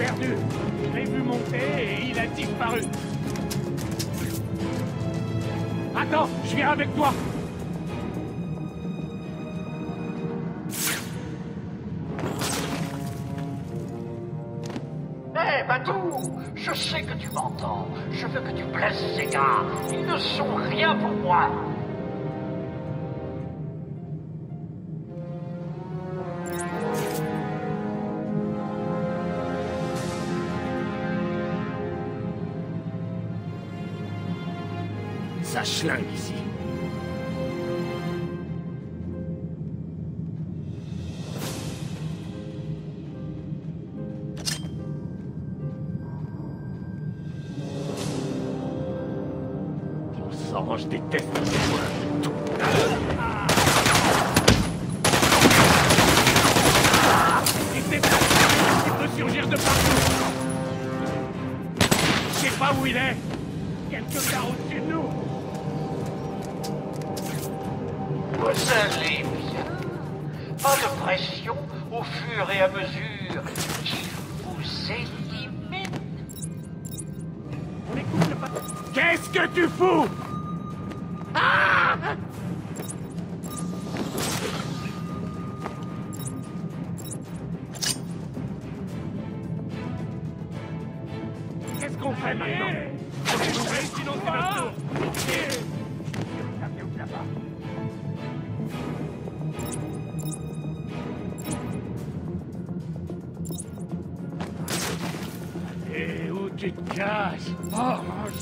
perdu. Je l'ai vu monter et il a disparu. Attends, je viens avec toi. Badou Je sais que tu m'entends. Je veux que tu blesses ces gars. Ils ne sont rien pour moi. Ça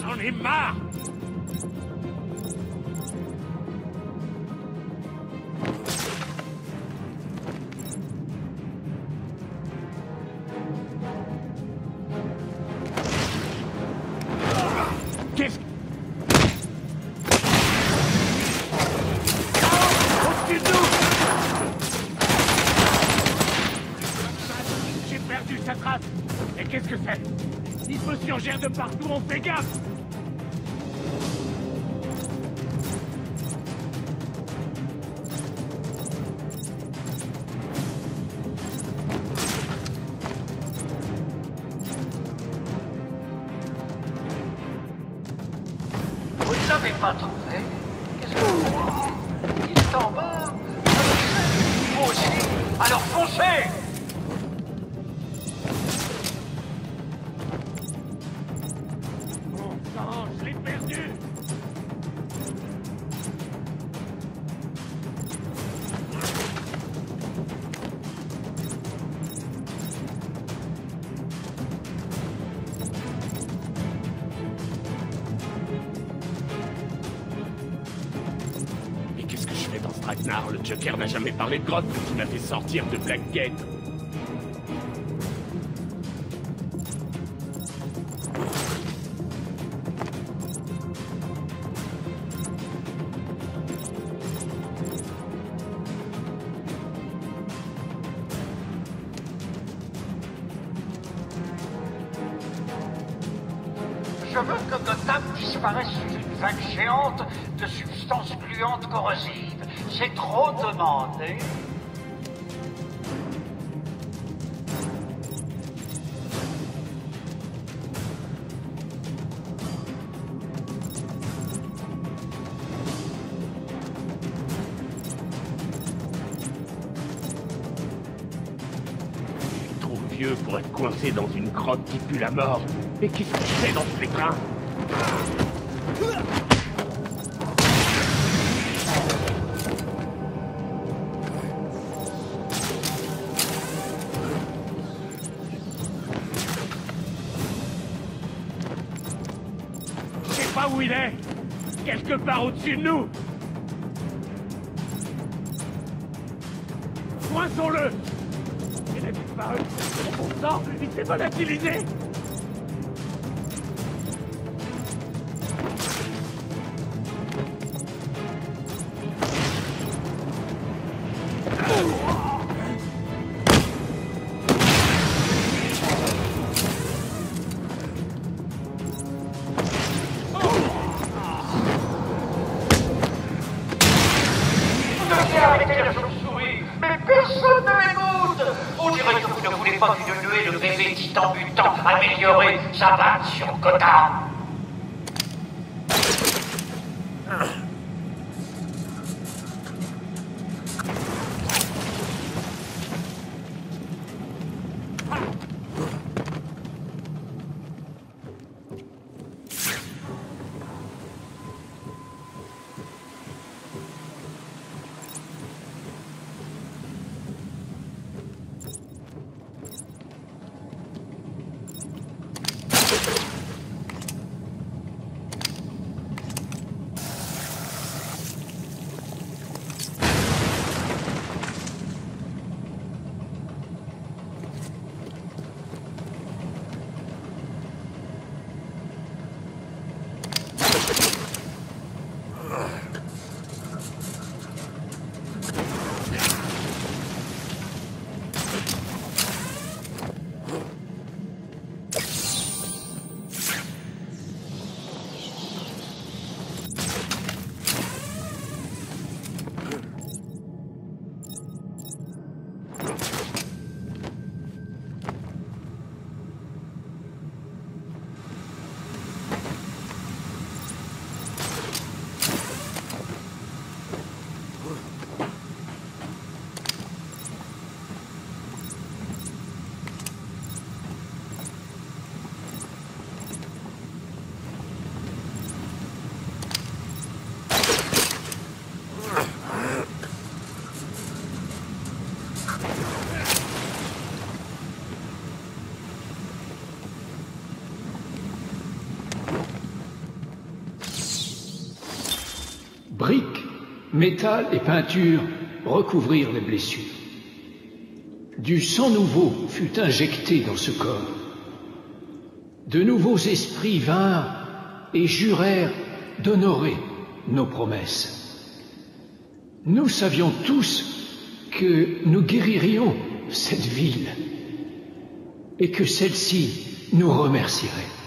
Oh, j'en ai Joker n'a jamais parlé de grotte quand il m'a fait sortir de Blackgate. Je C'est trop demandé. Pour être coincé dans une grotte qui pue la mort. Mais qu'est-ce que je fais dans ce pétrin Au-dessus de nous. Poinçons-le Il a disparu. Bon sang, il s'est volatilisé améliorer sa batte sur Gotham métal et peinture recouvrirent les blessures. Du sang nouveau fut injecté dans ce corps. De nouveaux esprits vinrent et jurèrent d'honorer nos promesses. Nous savions tous que nous guéririons cette ville et que celle-ci nous remercierait.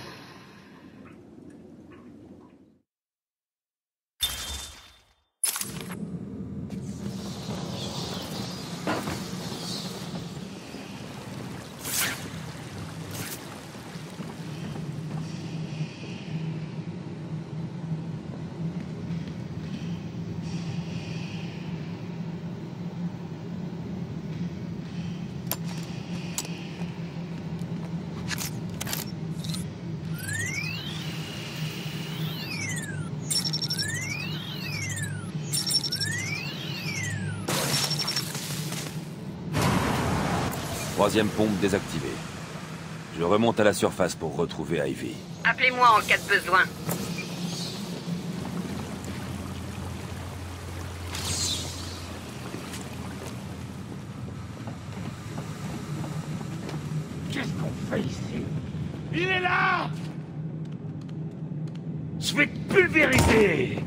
Troisième pompe désactivée. Je remonte à la surface pour retrouver Ivy. Appelez-moi en cas de besoin. Qu'est-ce qu'on fait ici? Il est là Je vais te pulvériser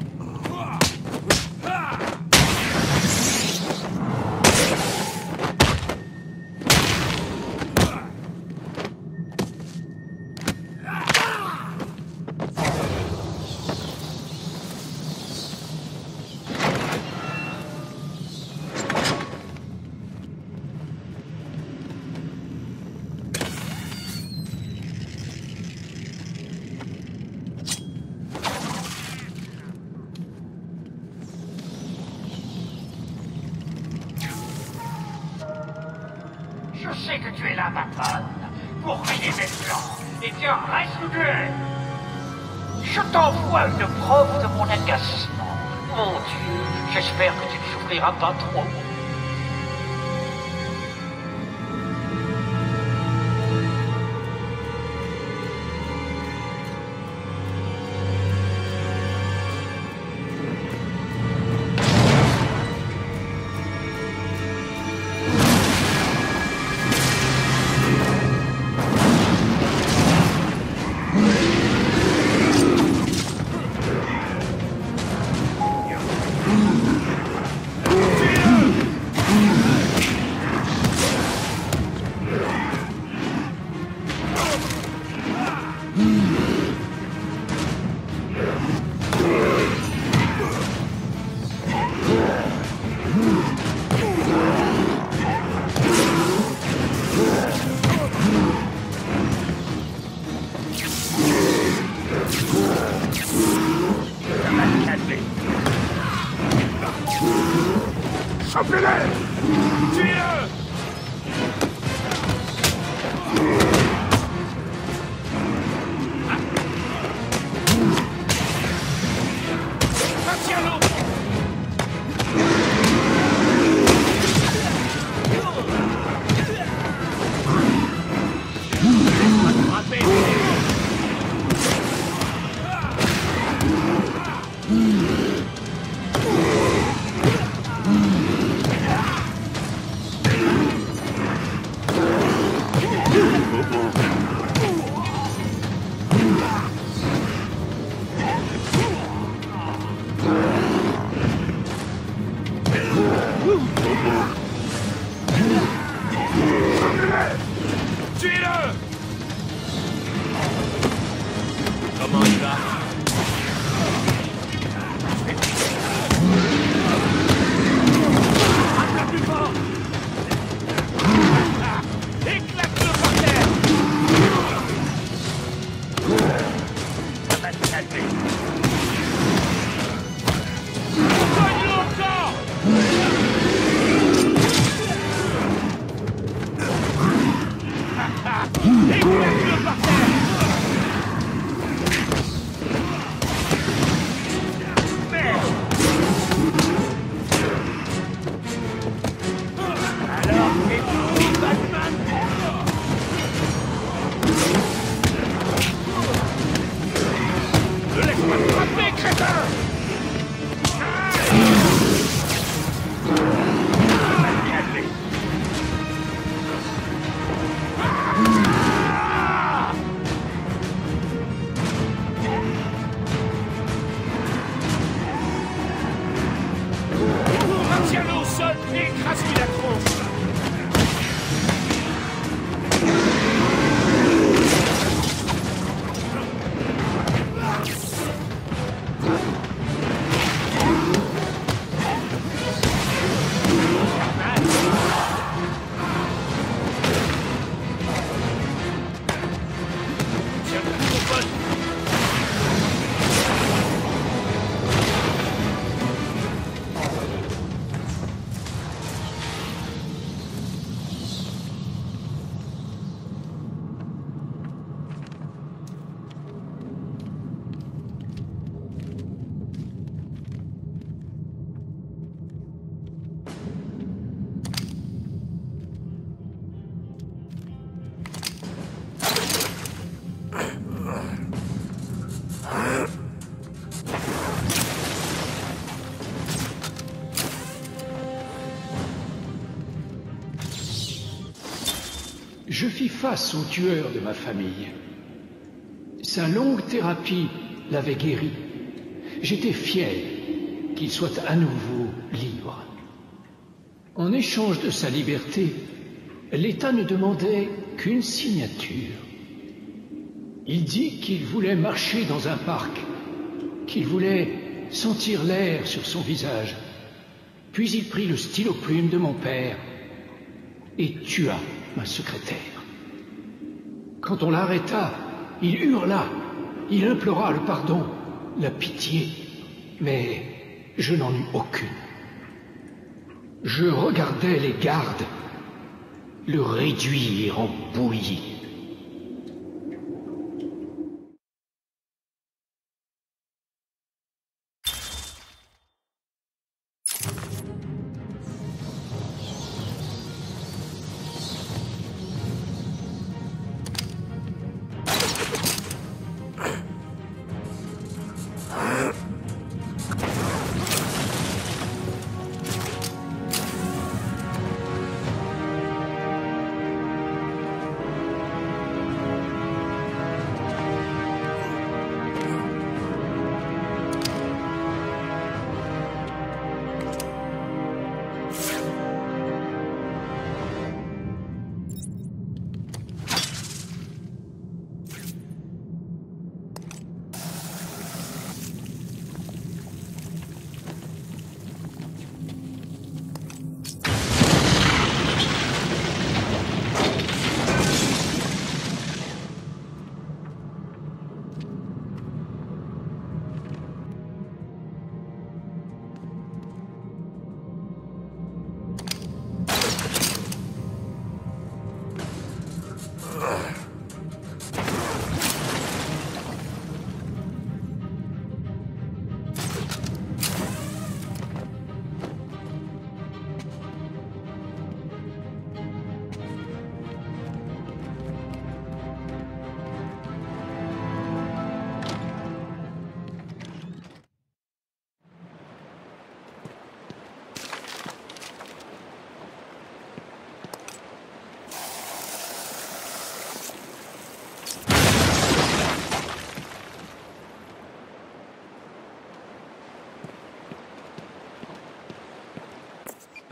que tu ne souffriras pas trop. Schaffen wir das! Cheer! Tuez-le Comment il va Frappe Je fis face au tueur de ma famille. Sa longue thérapie l'avait guéri. J'étais fier qu'il soit à nouveau libre. En échange de sa liberté, l'État ne demandait qu'une signature. Il dit qu'il voulait marcher dans un parc, qu'il voulait sentir l'air sur son visage. Puis il prit le stylo plume de mon père et tua ma secrétaire. Quand on l'arrêta, il hurla, il implora le pardon, la pitié, mais je n'en eus aucune. Je regardais les gardes le réduire en bouillie.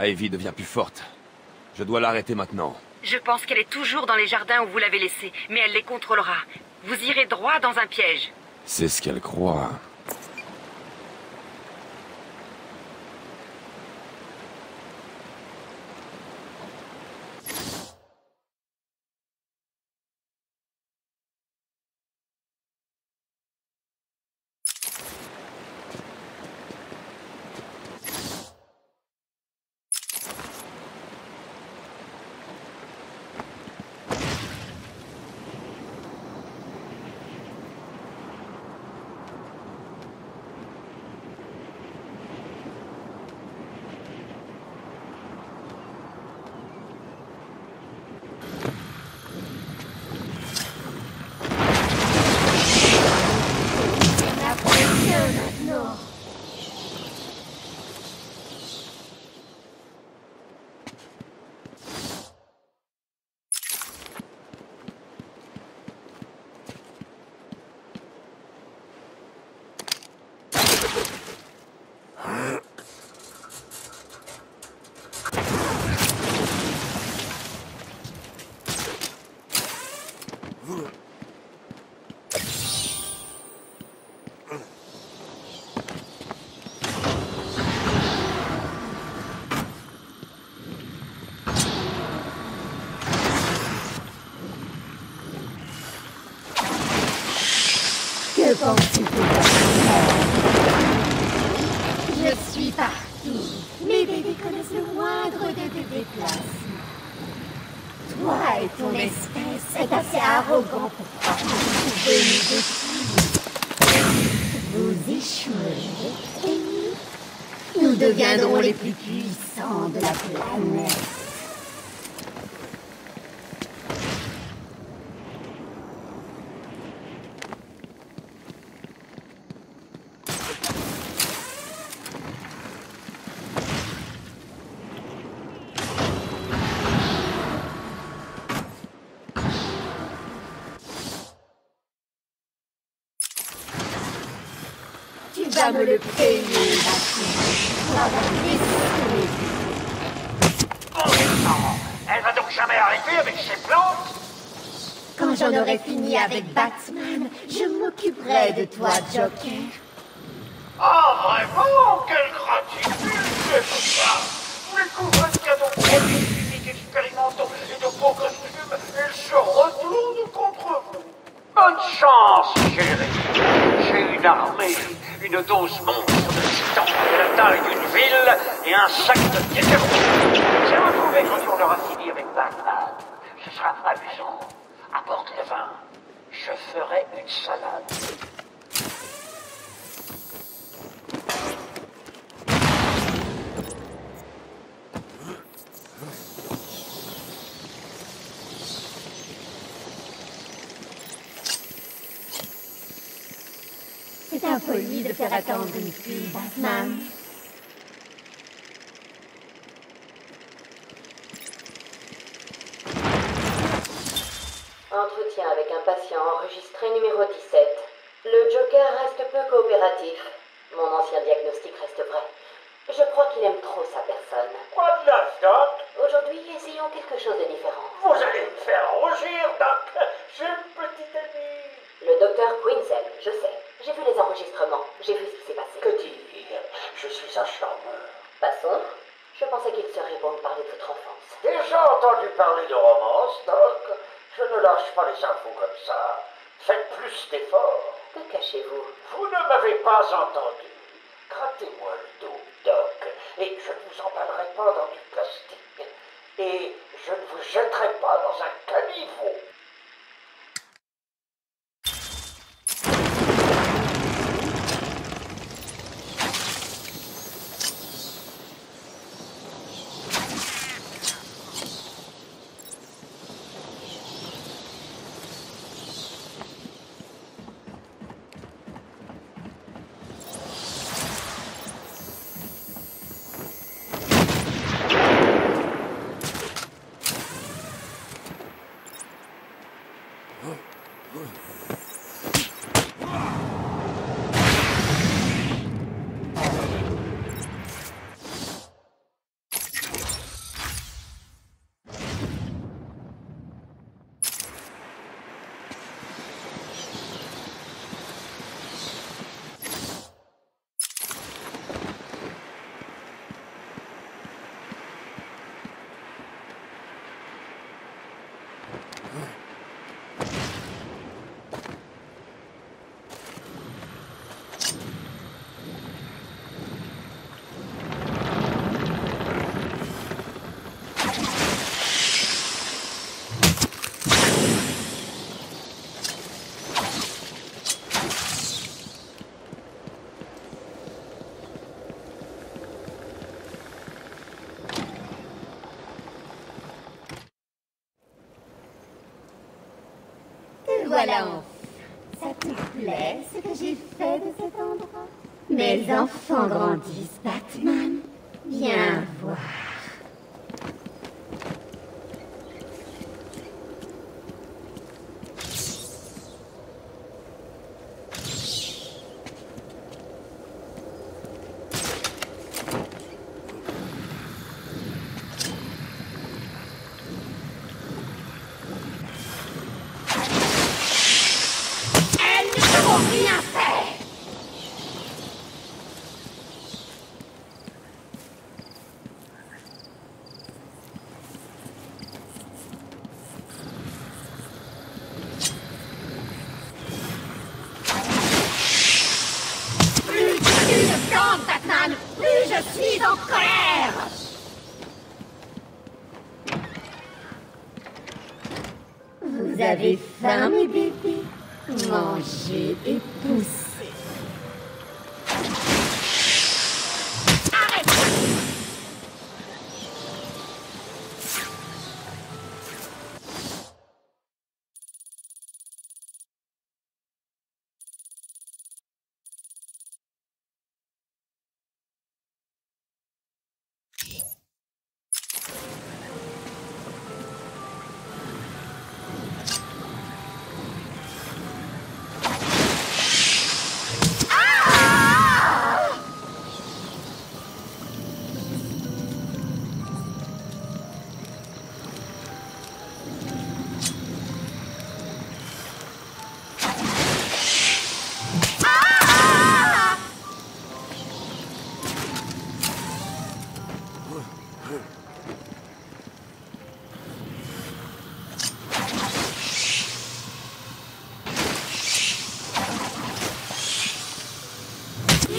Ivy devient plus forte. Je dois l'arrêter maintenant. Je pense qu'elle est toujours dans les jardins où vous l'avez laissée, mais elle les contrôlera. Vous irez droit dans un piège. C'est ce qu'elle croit. Que penses-tu pouvoir faire Je suis partout. Mes bébés connaissent le moindre de tes déplacements. Toi et ton espèce êtes assez arrogant pour pouvez nous. Vous échouerez et nous deviendrons les plus puissants de la planète. Tu vas me le payer, détruit. Bon sang Elle va donc jamais arrêter avec ses plantes Quand j'en aurai fini avec Batman, je m'occuperai de toi, Joker. Oh, vraiment Quelle gratitude C'est ça Les couvreurs de cadeaux expérimentaux et de beaux costumes, ils se retournent. Bonne chance, chérie. J'ai une armée, une dose monstre de titans la taille d'une ville et un sac de détermination. J'ai retrouvé quand on aura fini avec Batman. Ce sera amusant. Apporte le vin. Je ferai une salade. C'est impoli de faire attendre une fille, Batman. Entretien avec un patient enregistré numéro 17. Le Joker reste peu coopératif. Mon ancien diagnostic reste vrai. Je crois qu'il aime trop sa personne. Quoi de la Doc Aujourd'hui, essayons quelque chose de différent. Vous allez me faire rougir, Doc. J'ai une petite amie. Le docteur Quinzel, je sais. J'ai vu les enregistrements. J'ai vu ce qui s'est passé. Que dire Je suis un charmeur. Passons. Je pensais qu'il serait bon de parler de votre enfance. Déjà entendu parler de romance, Doc. Je ne lâche pas les infos comme ça. Faites plus d'efforts. Que cachez-vous Vous ne m'avez pas entendu. Grattez-moi le dos, Doc, et je ne vous emballerai pas dans du plastique. Et je ne vous jetterai pas dans un caniveau. Enfin. Ça te plaît ce que j'ai fait de cet endroit? Mes enfants grandissent, Batman. Viens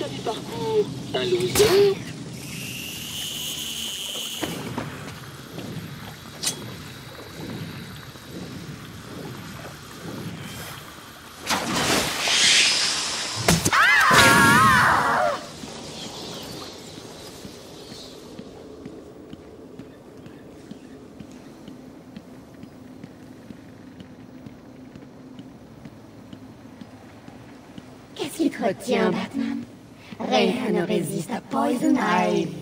tout juste à mi-parcours Un loser Qu'est-ce qui te retient, Batman? Rien ne résiste à Poison Ivy.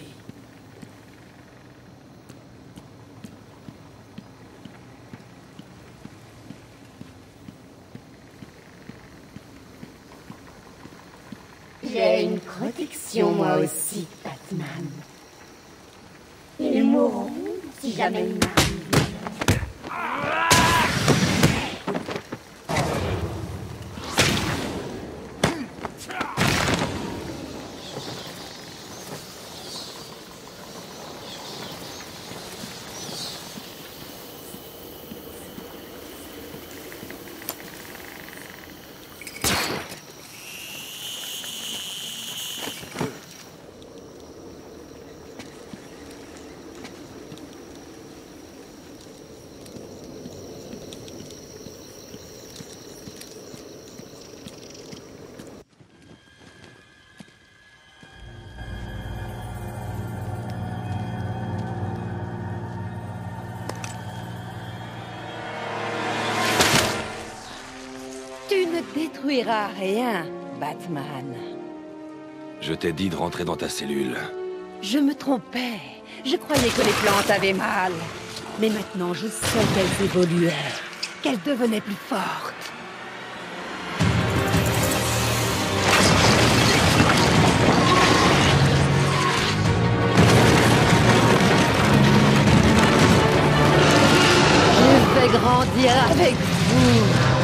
Rien, Batman. Je t'ai dit de rentrer dans ta cellule. Je me trompais. Je croyais que les plantes avaient mal. Mais maintenant, je sais qu'elles évoluaient, qu'elles devenaient plus fortes. Je vais grandir avec vous.